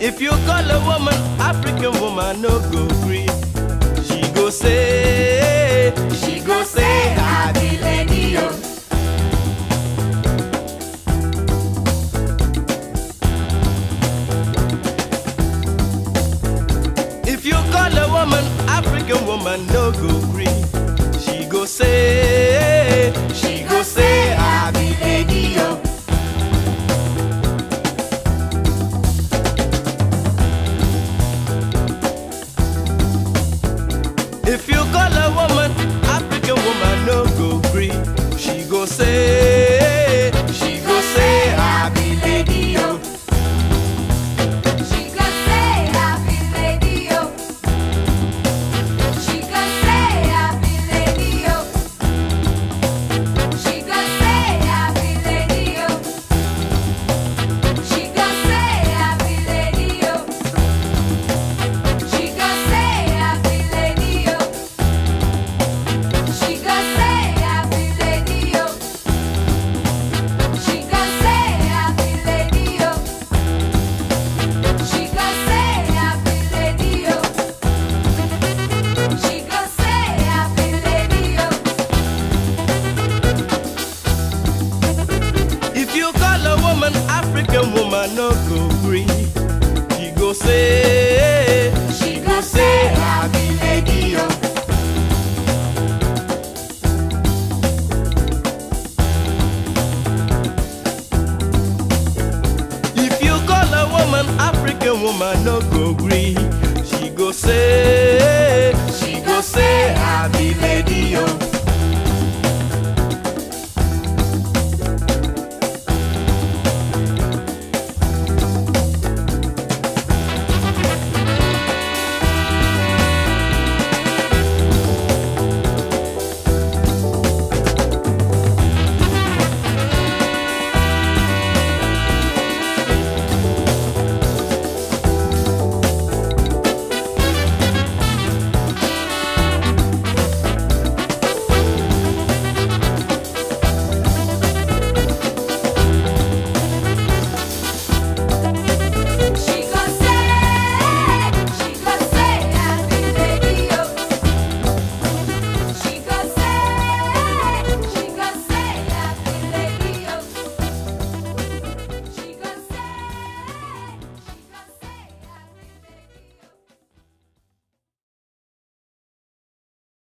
If you call a woman African woman, no go free. She go say, she go say, I be lady yo. If you call a woman African woman, no go free. African woman, no go free. She go say, She go say happy lady yo. If you call a woman African woman, no go free. She go say, she go say happy lady yo.